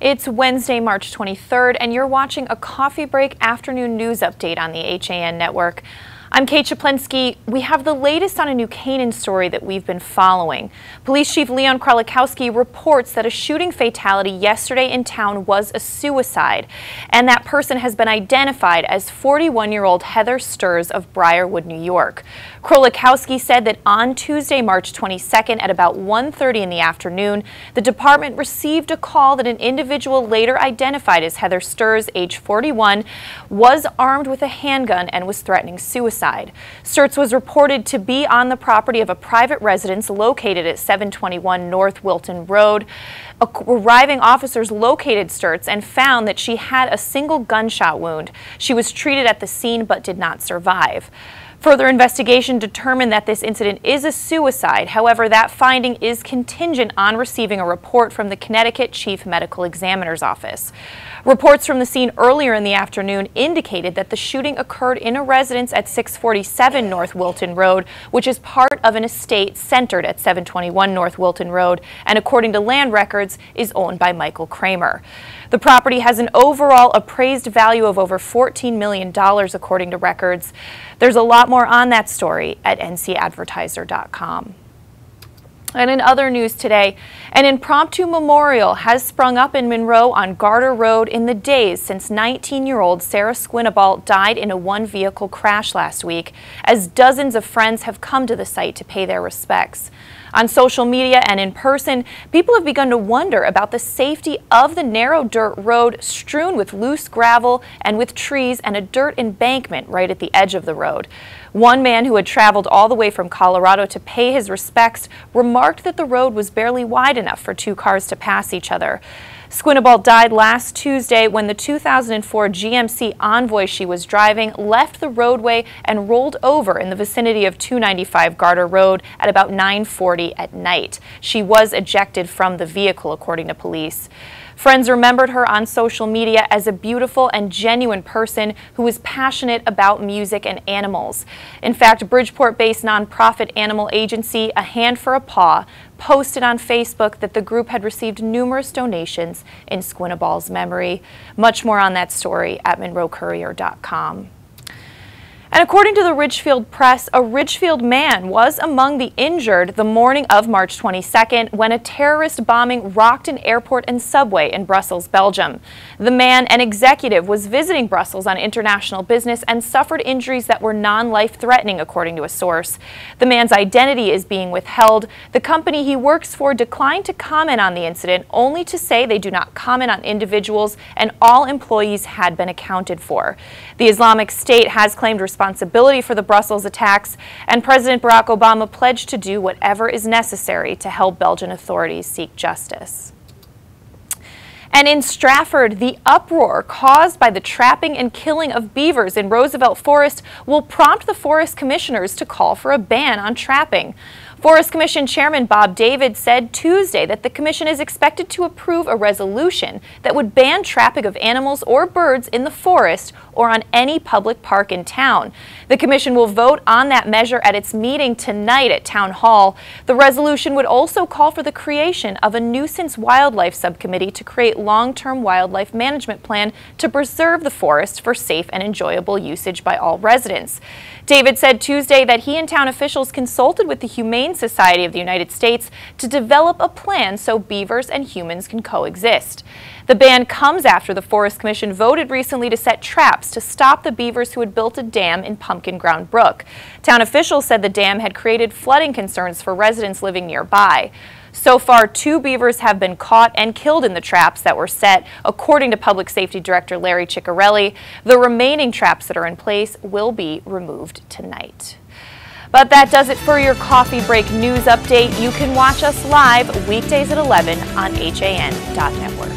It's Wednesday, March 23rd, and you're watching a coffee break afternoon news update on the HAN network. I'm Kate Chaplinsky. We have the latest on a New Canaan story that we've been following. Police Chief Leon Krolikowski reports that a shooting fatality yesterday in town was a suicide, and that person has been identified as 41-year-old Heather Sturtz of Briarwood, New York. Krolikowski said that on Tuesday, March 22nd at about 1.30 in the afternoon, the department received a call that an individual later identified as Heather Sturtz, age 41, was armed with a handgun and was threatening suicide Sturtz was reported to be on the property of a private residence located at 721 North Wilton Road. Arriving officers located Sturtz and found that she had a single gunshot wound. She was treated at the scene but did not survive. Further investigation determined that this incident is a suicide. However, that finding is contingent on receiving a report from the Connecticut Chief Medical Examiner's Office. Reports from the scene earlier in the afternoon indicated that the shooting occurred in a residence at 647 North Wilton Road, which is part of an estate centered at 721 North Wilton Road, and according to land records, is owned by Michael Kramer. The property has an overall appraised value of over $14 million, according to records. There's a lot more on that story at ncadvertiser.com. And in other news today, an impromptu memorial has sprung up in Monroe on Garter Road in the days since 19-year-old Sarah Squinabalt died in a one-vehicle crash last week, as dozens of friends have come to the site to pay their respects. On social media and in person, people have begun to wonder about the safety of the narrow dirt road strewn with loose gravel and with trees and a dirt embankment right at the edge of the road. One man who had traveled all the way from Colorado to pay his respects remarked that the road was barely wide enough for two cars to pass each other. Squinabalt died last Tuesday when the 2004 GMC Envoy she was driving left the roadway and rolled over in the vicinity of 295 Garter Road at about 940 at night. She was ejected from the vehicle, according to police. Friends remembered her on social media as a beautiful and genuine person who was passionate about music and animals. In fact, Bridgeport-based nonprofit animal agency A Hand for a Paw posted on Facebook that the group had received numerous donations in Squinabalt's memory. Much more on that story at monroecourier.com. And according to the Ridgefield Press, a Ridgefield man was among the injured the morning of March 22nd when a terrorist bombing rocked an airport and subway in Brussels, Belgium. The man, an executive, was visiting Brussels on international business and suffered injuries that were non-life threatening, according to a source. The man's identity is being withheld. The company he works for declined to comment on the incident, only to say they do not comment on individuals and all employees had been accounted for. The Islamic State has claimed responsibility responsibility for the Brussels attacks, and President Barack Obama pledged to do whatever is necessary to help Belgian authorities seek justice. And in Stratford, the uproar caused by the trapping and killing of beavers in Roosevelt Forest will prompt the forest commissioners to call for a ban on trapping. Forest Commission Chairman Bob David said Tuesday that the commission is expected to approve a resolution that would ban trapping of animals or birds in the forest or on any public park in town. The commission will vote on that measure at its meeting tonight at Town Hall. The resolution would also call for the creation of a nuisance wildlife subcommittee to create long-term wildlife management plan to preserve the forest for safe and enjoyable usage by all residents. David said Tuesday that he and town officials consulted with the Humane Society of the United States to develop a plan so beavers and humans can coexist. The ban comes after the Forest Commission voted recently to set traps to stop the beavers who had built a dam in Pumpkin Ground Brook. Town officials said the dam had created flooding concerns for residents living nearby. So far, two beavers have been caught and killed in the traps that were set, according to Public Safety Director Larry Ciccarelli. The remaining traps that are in place will be removed tonight. But that does it for your coffee break news update. You can watch us live weekdays at 11 on HAN.network.